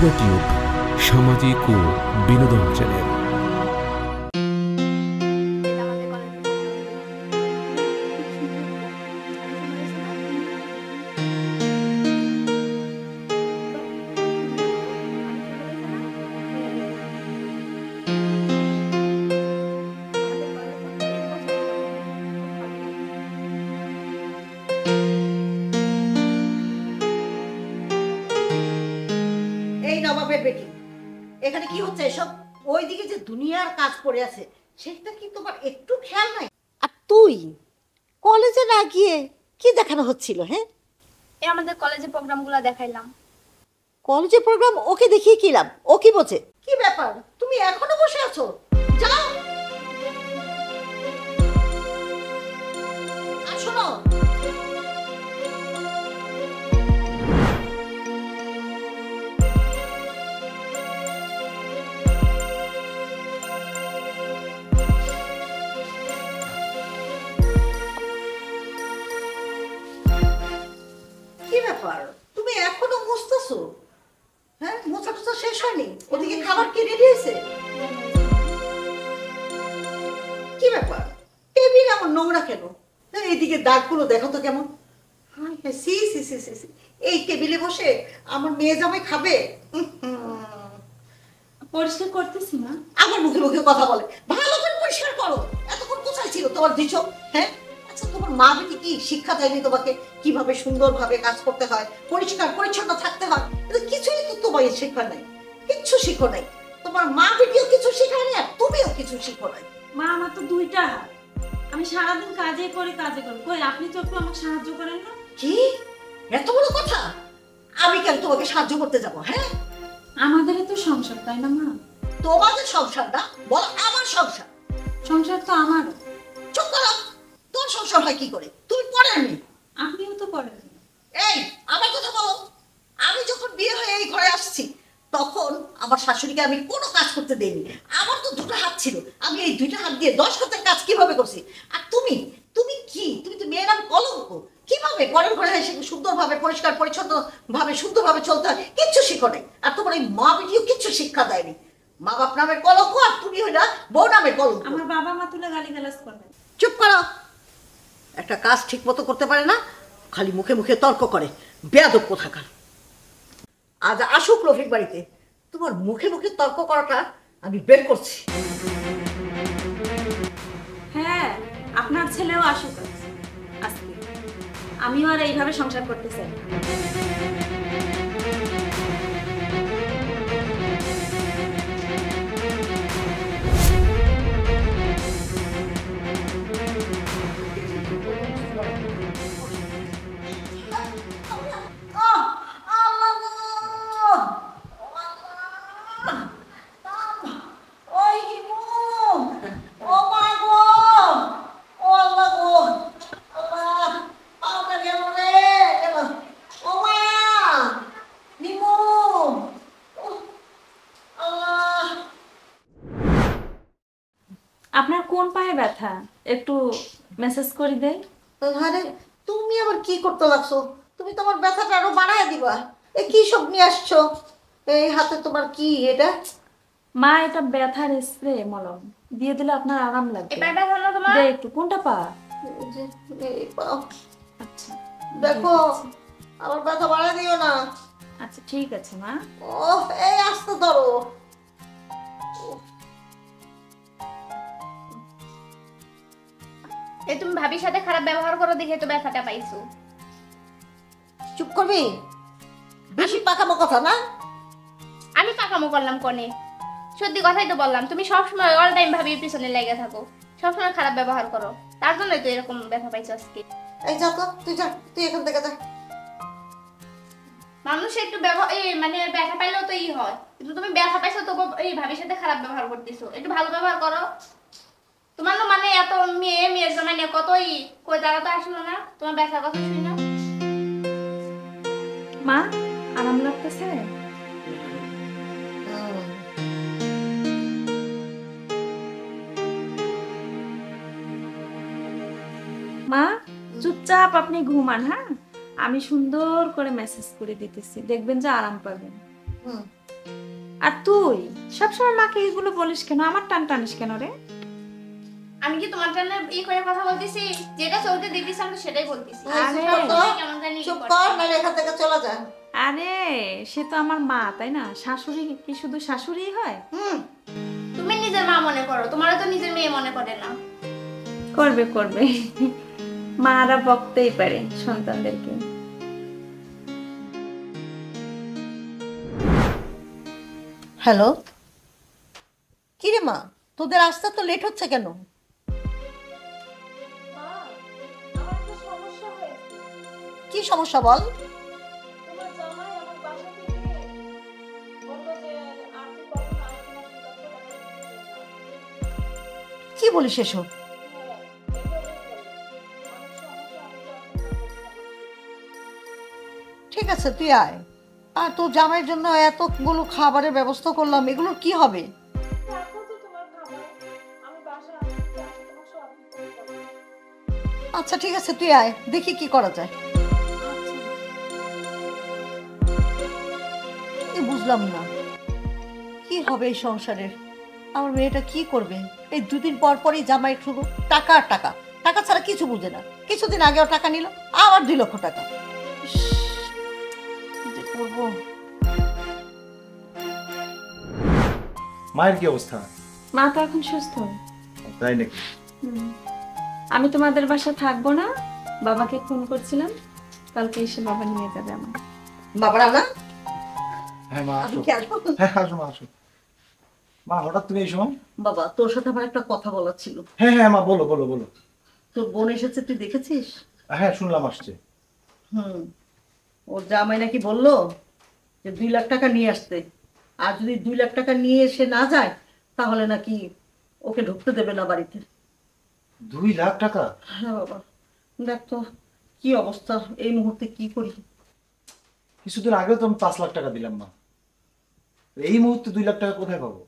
টেকনোটিউব সামাজিক ও বিনোদন চ্যানেল। হচ্ছে এসব ওইদিকে যে দুনিয়ার কাজ পড়ে আছে সেটা কি তোমার একটু খেয়াল নাই? আর তুই? কলেজে না গিয়ে কি দেখানো হচ্ছিল হ্যাঁ? এ আমাদের কলেজে প্রোগ্রামগুলো দেখাইলাম। কলেজে প্রোগ্রাম ওকে দেখিয়ে কিলাম ও কি বোঝে? কি ব্যাপার? তুমি এখনও বসে আছো? যাও! মুছতেছো হ্যাঁ মোছা টোছা শেষ হয়নি। ওদিকে খাবার কি রেডি হয়েছে? কি ব্যাপার? টেবিল এমন নোংরা কেন? এইদিকে দাগগুলো দেখো তো কেমন। হায় হায়, সি সি সি সি। এই টেবিলে বসে আমার মেয়ে জামাই খাবে? পরিষ্কার করতেছি না আমার মুখে মুখে কথা বলে। ভালো করে পরিষ্কার করো। এতক্ষণ কোথায় ছিল তোমার দিছ হ্যাঁ? তোমার মা বেটি কি শিক্ষা দেয়নি তোমাকে? কীভাবে সুন্দরভাবে কাজ করতে হয়? পরিষ্কার পরিচ্ছন্ন থাকতে হয়? এটা কিছুই তো তোমার শেখা নাই। কিচ্ছু শিখো নাই। তোমার মা বেটিও কিছু শেখায়নি আর তুমিও কিছু শিখো নাই। মা আমার তো দুইটা হাত। আমি সারাদিন কাজে করি কাজে করি। কই আপনি তো একটু আমাকে সাহায্য করেন না? কি? এত বড় কথা? আমি কেন তোমাকে সাহায্য করতে যাব হ্যাঁ? আমাদের তো সংসার তাই না মা? তোমাদের সংসার না বলো আমার সংসার। সংসার তো আমারও। সংসার হয় কি করে? তুমি পরে নি আপনিও তো করেন এই আমার কথা বলো। আমি যখন বিয়ে হয়ে এই ঘরে আসছি তখন আমার শাশুড়িকে আমি কোনো কাজ করতে দেইনি। আমার তো দুটো হাত ছিল। আমি এই দুইটা হাত দিয়ে দশ হাতের কাজ কীভাবে করছি? আর তুমি? তুমি কি? তুমি তো মেয়ের নাম কলঙ্ক। কীভাবে ঘরের ঘরে এসে সুন্দরভাবে পরিষ্কার পরিচ্ছন্ন ভাবে সুন্দরভাবে চলতে হয়? কিচ্ছু শিখো নাই। আর তোমার এই মা বেটিও কিচ্ছু শিক্ষা দেয়নি। মা বাপ নামের কলঙ্ক আর তুমি হইলা বউ নামের কলঙ্ক। আমার বাবা মা তুলে গালি গালাজ করবেন চুপ করো। একটা কাজ ঠিক মতো করতে পারে না, খালি মুখে মুখে তর্ক করে। বেয়াদব কোথাকার? আজ আসুক রফিক বাড়িতে, তোমার মুখে মুখে তর্ক করাটা আমি বের করছি। হ্যাঁ আপনার ছেলেও আসুক আমিও আর এইভাবে সংসার করতে চাই ব্যথা একটু মেসেজ করে দেয় আরে তুমি আবার কি করতে লাগছো? তুমি তোমার ব্যথাটা আরও বাড়ায় দিবা। এ কি সব নিয়ে আসছো? এই হাতে তোমার কি এটা? মা এটা ব্যথার স্প্রে মলম। দিয়ে দিলে আপনার আরাম লাগবে। এবার ব্যথা না তোমার। দে একটু কোনটা পা? এই যে, এই পাও। আচ্ছা। দেখো আমার ব্যথা বাড়ায় দিও না। আচ্ছা ঠিক আছে মা। ও এই আস্তে ধরো। এই তুমি ভাবির সাথে খারাপ ব্যবহার করো দেখে তো ব্যথাটা পাইছো। চুপ করবি? বেশি পাকামো কথা না? আমি পাকামো করলাম কনে। সত্যি কথাই তো বললাম তুমি সবসময় অল টাইম ভাবির পিছনে লেগে থাকো। সবসময় খারাপ ব্যবহার করো তার জন্যই তো এরকম ব্যথা পাইছো আজকে। এই যা তো তুই যা তুই এখান থেকে যা। মানুষ একটু ব্যবহার এই মানে ব্যথা পাইলেও তো ই হয় কিন্তু তুমি ব্যথা পাইছো তো এই ভাবির সাথে খারাপ ব্যবহার করতেছো। একটু ভালো ব্যবহার করো। তোমার না মানে এত মেয়ে মেয়ের জন্য নিয়ে কতই কই তারা তো আসলো না? তোমার ব্যথার কথা শুনি না? মা আরাম লাগতেছে? মা চুপচাপ আপনি ঘুমান হ্যাঁ? আমি সুন্দর করে মেসেজ করে দিতেছি। দেখবেন যে আরাম পাবেন। হুম। আর তুই সবসময় মাকে এগুলো বলিস কেন? আমার টান টানিস কেন রে? আমি কি তোমার জন্য ই করে কথা বলতেছি? যেটা চলতে দেখতেছি আমি সেটাই বলতেছি। চুপ কর নাহলে এখান থেকে চলে যা। আরে সে তো আমার মা তাই না? শাশুড়ি কি শুধু শাশুড়ি হয়? হুম। তুমি নিজের মা মনে করো তোমারও তো নিজের মেয়ে মনে করে না। করবে করবে। মারা বকতেই পারে সন্তানদেরকে। হ্যালো? কি রে মা? তোদের আসতে তো লেট হচ্ছে কেন? কি সমস্যা বল? কি বলিস এসব? ঠিক আছে, তুই আয়। আর তোর জামাইয়ের জন্য এতগুলো খাবারের ব্যবস্থা করলাম, এগুলোর কি হবে? আচ্ছা ঠিক আছে, তুই আয়, দেখি কি করা যায়। বুঝলাম না। কি হবে এই সংসারের? আমার মেয়েটা কি করবে? এই দুদিন পর পরই জামাই শুরু টাকা আর টাকা। টাকা ছাড়া কিছু বুঝে না। কিছুদিন আগেও টাকা নিল আবার দুই লক্ষ টাকা। করব? মায়ের কি অবস্থা? মা তো এখন সুস্থ। তাই নাকি? আমি তোমাদের বাসা থাকব না। বাবাকে ফোন করছিলাম। কালকে এসে বাবা নিয়ে যাবে আমার বাবারা না হ্যাঁ মা আসো। হ্যাঁ আসো মা আসো। মা হঠাৎ তুমি এই সময় বাবা তোর সাথে আমার একটা কথা বলার ছিল। হ্যাঁ হ্যাঁ মা বলো বলো বলো। তোর বোন এসেছে তুই দেখেছিস? হ্যাঁ শুনলাম আসছে। হুম। ওর জামাই নাকি বলল যে দুই লাখ টাকা নিয়ে আসতে। আর যদি দুই লাখ টাকা নিয়ে এসে না যায় তাহলে নাকি ওকে ঢুকতে দেবে না বাড়িতে। দুই লাখ টাকা? হ্যাঁ বাবা। দেখ তো কি অবস্থা এই মুহূর্তে কি করি? কিছুদিন আগেও তো আমি পাঁচ লাখ টাকা দিলাম মা। এই মুহূর্তে দুই লাখ টাকা কোথায় পাবো?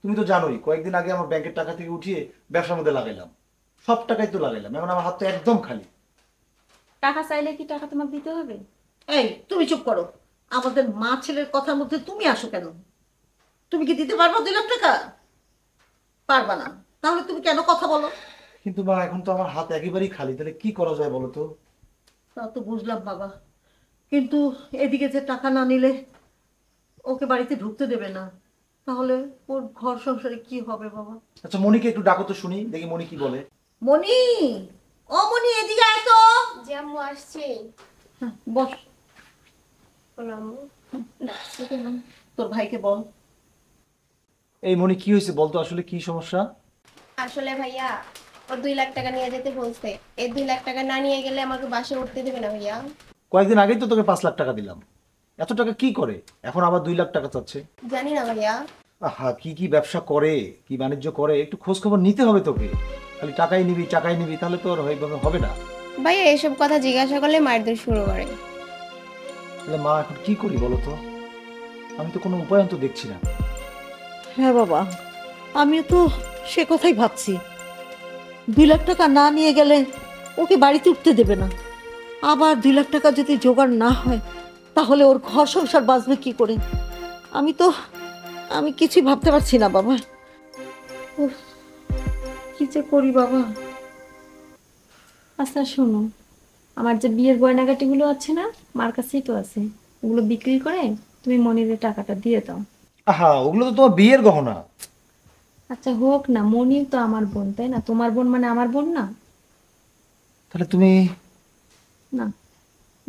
তুমি তো জানোই কয়েকদিন আগে আমার ব্যাংকের টাকা থেকে উঠিয়ে ব্যবসার মধ্যে লাগাইলাম। সব টাকাই তো লাগাইলাম এখন আমার হাত তো একদম খালি। টাকা চাইলে কি টাকা তোমাকে দিতে হবে? এই তুমি চুপ করো। আমাদের মা ছেলের কথার মধ্যে তুমি আসো কেন? তুমি কি দিতে পারব দুই লাখ টাকা? পারবা না। তাহলে তুমি কেন কথা বলো? কিন্তু মা এখন তো আমার হাত একেবারেই খালি তাহলে কি করা যায় বলো তো? তা তো বুঝলাম বাবা। কিন্তু এদিকে যে টাকা না নিলে ওকে বাড়িতে ঢুকতে দেবে না। তাহলে ওর ঘর সংসারে কি হবে বাবা? আচ্ছা মনিকে একটু ডাকো তো শুনি দেখি মনি কি বলে। মনি ও মনি এদিকে আয় তো। যে আম্মু আসছে। হ্যাঁ, বস? তোর ভাইকে বল। এই মনি কি হয়েছে বলতো আসলে কি সমস্যা? আসলে ভাইয়া ও দুই লাখ টাকা নিয়ে যেতে বলছে। এই দুই লাখ টাকা না নিয়ে গেলে আমাকে বাসে উঠতে দেবে না ভাইয়া। কয়েকদিন আগেই তো তোকে পাঁচ লাখ টাকা দিলাম। এত টাকা কি করে? এখন আবার দুই লাখ টাকা চাচ্ছে। জানি না ভাইয়া। আহা কি কি ব্যবসা করে? কি বাণিজ্য করে? একটু খোঁজ খবর নিতে হবে তোকে। খালি টাকাই নিবি টাকাই নিবি তাহলে তো আর হবে না। ভাইয়া এসব কথা জিজ্ঞাসা করলে মারধর শুরু করে। তাহলে মা এখন কি করি বলো তো? আমি তো কোনো উপায়ন তো দেখছি না। হ্যাঁ বাবা আমিও তো সে কথাই ভাবছি। দুই লাখ টাকা না নিয়ে গেলে ওকে বাড়িতে উঠতে দেবে না। আবার দুই লাখ টাকা যদি জোগাড় না হয় তাহলে ওর ঘর সংসার বাঁচবে কি করে? আমি তো আমি কিছুই ভাবতে পারছি না বাবা। কি যে করি বাবা। আচ্ছা শোনো। আমার যে বিয়ের গয়নাগাটিগুলো আছে না মার কাছেই তো আছে। ওগুলো বিক্রি করে তুমি মনিরের টাকাটা দিয়ে দাও। আহা ওগুলো তো তোমার বিয়ের গহনা। আচ্ছা হোক না মনি তো আমার বোন তাই না? তোমার বোন মানে আমার বোন না? তাহলে তুমি না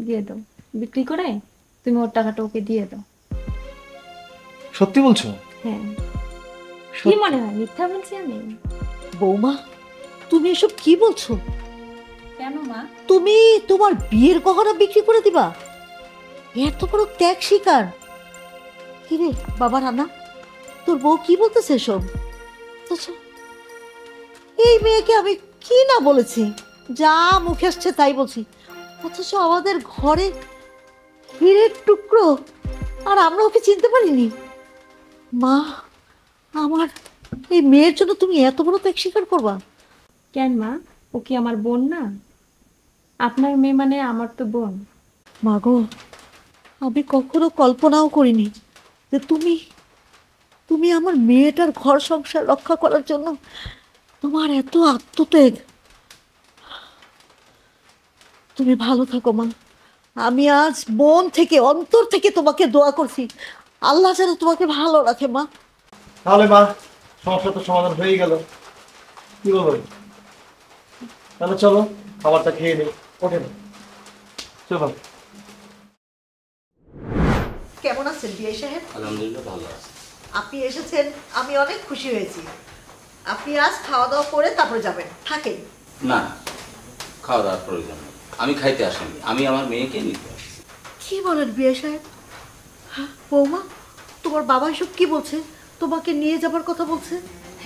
দিয়ে দাও। বিক্রি করে তুমি ওর টাকাটা ওকে দিয়ে দাও। সত্যি বলছো? হ্যাঁ। কি মনে হয়? মিথ্যা বলছি আমি? বৌমা তুমি এসব কি বলছো? কেন মা? তুমি তোমার বিয়ের গহনা বিক্রি করে দিবা? এত বড় ত্যাগ শিকার। কিরে বাবা রান্না তোর বউ কি বলতেছে এসব? আচ্ছা, এই মেয়েকে আমি কি না বলেছি? যা মুখে আসছে তাই বলছি। অথচ আমাদের ঘরে হীরের টুকরো? আর আমরা ওকে চিনতে পারিনি। মা আমার এই মেয়ের জন্য তুমি এত বড় ত্যাগ স্বীকার করবা? কেন মা? ও কি আমার বোন না? আপনার মেয়ে মানে আমার তো বোন। মাগো আমি কখনো কল্পনাও করিনি যে তুমি তুমি আমার মেয়েটার ঘর সংসার রক্ষা করার জন্য তোমার এত আত্মত্যাগ। তুমি ভালো থাকো মা। আমি আজ মন থেকে অন্তর থেকে তোমাকে দোয়া করছি। আল্লাহ যেন তোমাকে ভালো রাখে মা। তাহলে মা সমস্যা তো সমাধান হয়ে গেল। কি বলবেন তাহলে চলো খাবারটা খেয়ে নেই ওঠেন চলো কেমন আছেন বিয়ে সাহেব? আলহামদুলিল্লাহ ভালো আছে। আপনি এসেছেন আমি অনেক খুশি হয়েছি। আপনি আজ খাওয়া দাওয়া করে তারপরে যাবেন। থাকেন। না খাওয়া দাওয়ার প্রয়োজন নেই। আমি খাইতে আসিনি আমি আমার মেয়েকে নিতে আসছি কি বলেন বিয়ে সাহেব? হ্যাঁ বৌমা তোমার বাবা এসব কি বলছে? তোমাকে নিয়ে যাবার কথা বলছে?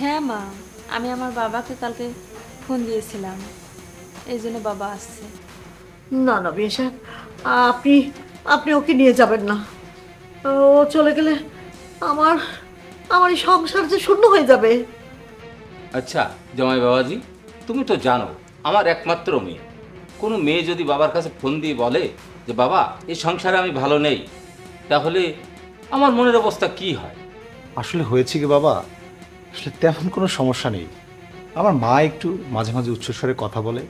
হ্যাঁ মা আমি আমার বাবাকে কালকে ফোন দিয়েছিলাম। এই জন্য বাবা আসছে। না না বিয়ে সাহেব আপনি আপনি ওকে নিয়ে যাবেন না। ও চলে গেলে আমার আমার এই সংসার যে শূন্য হয়ে যাবে। আচ্ছা জামাই বাবাজি তুমি তো জানো আমার একমাত্র মেয়ে। কোনো মেয়ে যদি বাবার কাছে ফোন দিয়ে বলে যে বাবা এই সংসারে আমি ভালো নেই তাহলে আমার মনের অবস্থা কি হয়? আসলে হয়েছে কি বাবা? আসলে তেমন কোনো সমস্যা নেই। আমার মা একটু মাঝে মাঝে উচ্চস্বরে কথা বলে।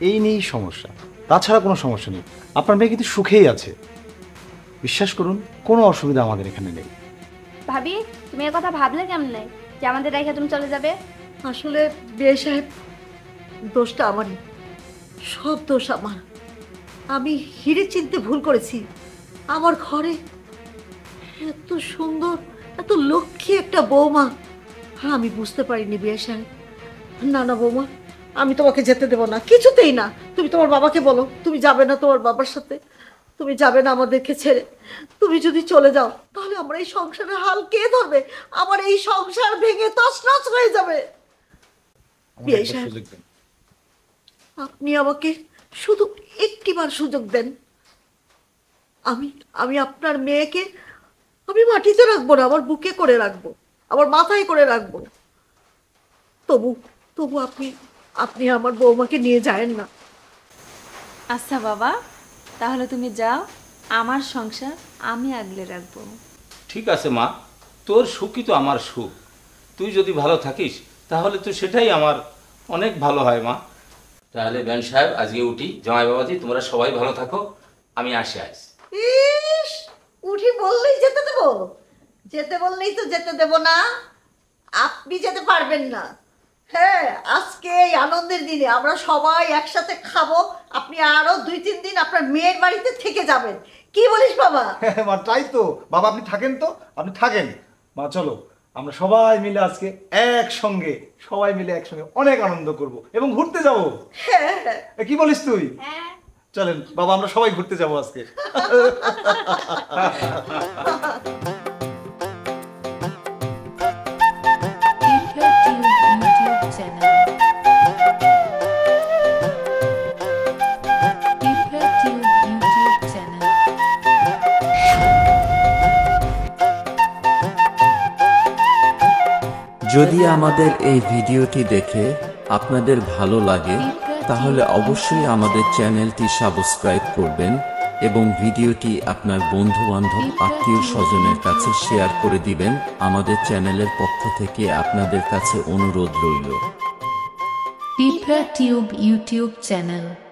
এই নিয়েই সমস্যা। তাছাড়া কোনো সমস্যা নেই। আপনার মেয়ে কিন্তু সুখেই আছে। বিশ্বাস করুন কোনো অসুবিধা আমাদের এখানে নেই। ভাবি তুমি এ কথা ভাবলে কেমনে? যে আমাদের রেখে তুমি চলে যাবে? আসলে বিয়ে সাহেব দোষটা আমারই। সব দোষ আমার। আমি হিরে চিনতে ভুল করেছি। আমার ঘরে এত সুন্দর এত লক্ষ্মী একটা বৌমা। হ্যাঁ আমি বুঝতে পারিনি বিয়ে সাহেব। না না বৌমা আমি তোমাকে যেতে দেবো না। কিছুতেই না। তুমি তোমার বাবাকে বলো। তুমি যাবে না তোমার বাবার সাথে। তুমি যাবে না আমাদেরকে ছেড়ে। তুমি যদি চলে যাও তাহলে আমার এই সংসারের হাল কে ধরবে? আমার এই সংসার ভেঙে তছনছ হয়ে যাবে। বিয়ে সাহেব। আপনি আমাকে শুধু একটিবার সুযোগ দেন। আমি আমি আপনার মেয়েকে আমি মাটিতে রাখব না আমার বুকে করে রাখব আমার মাথায় করে রাখব। তবু তবু আপনি আপনি আমার বৌমাকে নিয়ে যায়েন না। আচ্ছা বাবা তাহলে তুমি যাও আমার সংসার আমি আগলে রাখব। ঠিক আছে মা তোর সুখই তো আমার সুখ। তুই যদি ভালো থাকিস তাহলে তো সেটাই আমার অনেক ভালো হয় মা। তাহলে বেন সাহেব আজকে উঠি। জামাই বাবাজি তোমরা সবাই ভালো থাকো। আমি আসি আজ। ইস উঠি বললেই যেতে দেবো। যেতে বললেই তো যেতে দেব না। আপনি যেতে পারবেন না। হ্যাঁ আজকে এই আনন্দের দিনে আমরা সবাই একসাথে খাব। আপনি আরও দুই তিন দিন আপনার মেয়ের বাড়িতে থেকে যাবেন। কি বলিস বাবা? হ্যাঁ, মা তাই তো। বাবা আপনি থাকেন তো? আপনি থাকেন। মা চলো। আমরা সবাই মিলে আজকে একসঙ্গে সবাই মিলে একসঙ্গে অনেক আনন্দ করব এবং ঘুরতে যাব। হ্যাঁ। কি বলিস তুই? হ্যাঁ। চলেন বাবা আমরা সবাই ঘুরতে যাব আজকে। যদি আমাদের এই ভিডিওটি দেখে আপনাদের ভালো লাগে, তাহলে অবশ্যই আমাদের চ্যানেলটি সাবস্ক্রাইব করবেন এবং ভিডিওটি আপনার বন্ধু বান্ধব আত্মীয় স্বজনের কাছে শেয়ার করে দিবেন আমাদের চ্যানেলের পক্ষ থেকে আপনাদের কাছে অনুরোধ রইল টিউব ইউটিউব channel.